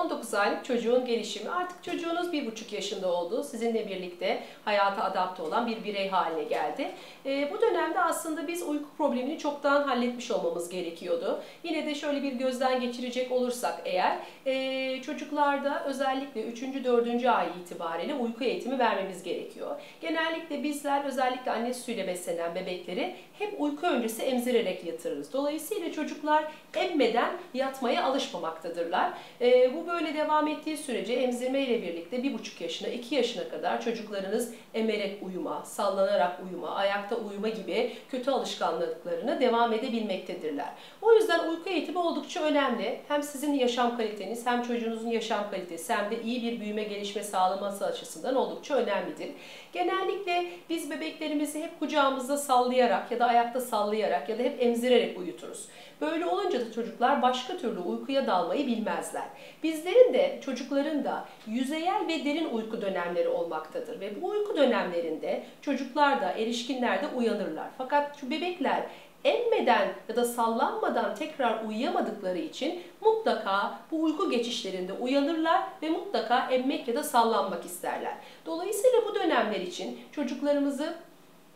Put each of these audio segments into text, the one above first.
19 aylık çocuğun gelişimi. Artık çocuğunuz 1,5 yaşında oldu. Sizinle birlikte hayata adapte olan bir birey haline geldi. E, bu dönemde aslında biz uyku problemini çoktan halletmiş olmamız gerekiyordu. Yine de şöyle bir gözden geçirecek olursak eğer e, çocuklarda özellikle 3. 4. ay itibariyle uyku eğitimi vermemiz gerekiyor. Genellikle bizler özellikle anne sütüyle beslenen bebekleri hep uyku öncesi emzirerek yatırırız. Dolayısıyla çocuklar emmeden yatmaya alışmamaktadırlar. E, bu böyle devam ettiği sürece emzirme ile birlikte 1,5 yaşına 2 yaşına kadar çocuklarınız emerek uyuma, sallanarak uyuma, ayakta uyuma gibi kötü alışkanlıklarına devam edebilmektedirler. O yüzden uyku eğitimi oldukça önemli. Hem sizin yaşam kaliteniz hem çocuğunuzun yaşam kalitesi hem de iyi bir büyüme gelişme sağlaması açısından oldukça önemlidir. Genellikle biz bebeklerimizi hep kucağımızda sallayarak ya da ayakta sallayarak ya da hep emzirerek uyuturuz. Böyle olunca da çocuklar başka türlü uykuya dalmayı bilmezler. Bizlerin de çocukların da yüzeyel ve derin uyku dönemleri olmaktadır ve bu uyku dönemlerinde çocuklar da erişkinler de uyanırlar. Fakat şu bebekler emmeden ya da sallanmadan tekrar uyuyamadıkları için mutlaka bu uyku geçişlerinde uyanırlar ve mutlaka emmek ya da sallanmak isterler. Dolayısıyla bu dönemler için çocuklarımızı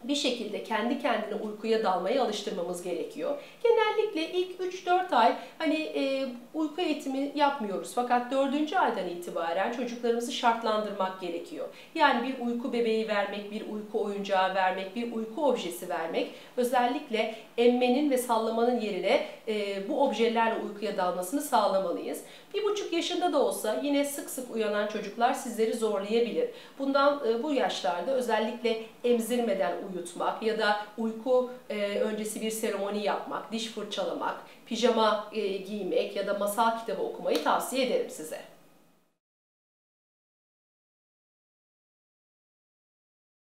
bir şekilde kendi kendine uykuya dalmaya alıştırmamız gerekiyor. Genellikle ilk 3-4 ay hani e, uyku eğitimi yapmıyoruz fakat 4. aydan itibaren çocuklarımızı şartlandırmak gerekiyor. Yani bir uyku bebeği vermek, bir uyku oyuncağı vermek, bir uyku objesi vermek özellikle emmenin ve sallamanın yerine e, bu objelerle uykuya dalmasını sağlamalıyız. Bir buçuk yaşında da olsa yine sık sık uyanan çocuklar sizleri zorlayabilir. Bundan e, bu yaşlarda özellikle emzirmeden uyutmak ya da uyku e, öncesi bir seremoni yapmak, diş fırçalamak, pijama e, giymek ya da masal kitabı okumayı tavsiye ederim size.